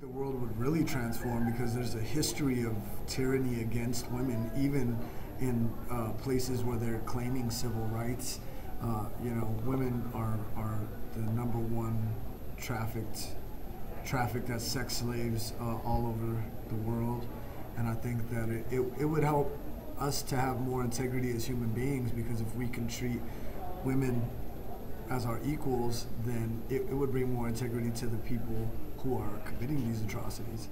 The world would really transform because there's a history of tyranny against women, even in uh, places where they're claiming civil rights. Uh, you know, women are, are the number one trafficked trafficked as sex slaves uh, all over the world. And I think that it, it, it would help us to have more integrity as human beings because if we can treat women as our equals, then it, it would bring more integrity to the people who are committing these atrocities.